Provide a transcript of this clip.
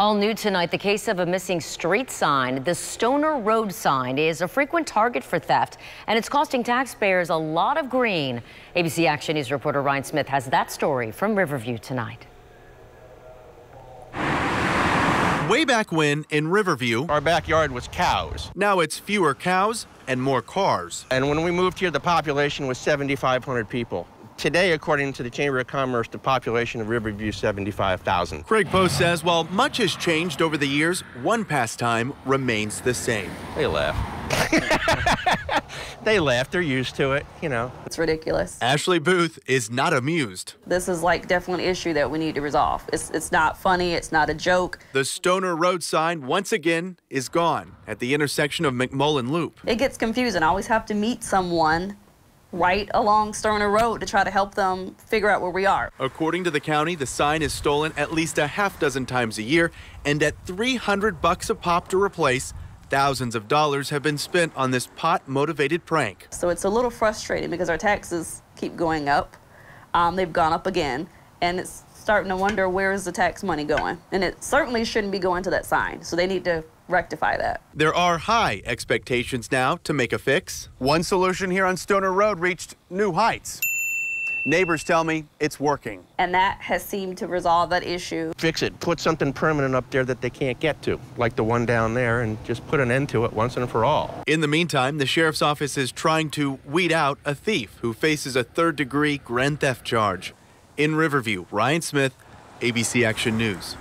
All new tonight, the case of a missing street sign. The Stoner Road sign is a frequent target for theft, and it's costing taxpayers a lot of green. ABC Action News reporter Ryan Smith has that story from Riverview tonight. Way back when, in Riverview, our backyard was cows. Now it's fewer cows and more cars. And when we moved here, the population was 7,500 people. Today, according to the Chamber of Commerce, the population of Riverview is 75,000. Craig Post says while much has changed over the years, one pastime remains the same. They laugh. they laugh. They're used to it, you know. It's ridiculous. Ashley Booth is not amused. This is like definitely an issue that we need to resolve. It's, it's not funny. It's not a joke. The Stoner Road sign, once again, is gone at the intersection of McMullen Loop. It gets confusing. I always have to meet someone right along Stoner Road to try to help them figure out where we are. According to the county, the sign is stolen at least a half dozen times a year, and at 300 bucks a pop to replace, thousands of dollars have been spent on this pot-motivated prank. So it's a little frustrating because our taxes keep going up. Um, they've gone up again, and it's starting to wonder where is the tax money going. And it certainly shouldn't be going to that sign, so they need to rectify that. There are high expectations now to make a fix. One solution here on Stoner Road reached new heights. Neighbors tell me it's working. And that has seemed to resolve that issue. Fix it. Put something permanent up there that they can't get to, like the one down there, and just put an end to it once and for all. In the meantime, the sheriff's office is trying to weed out a thief who faces a third degree grand theft charge. In Riverview, Ryan Smith, ABC Action News.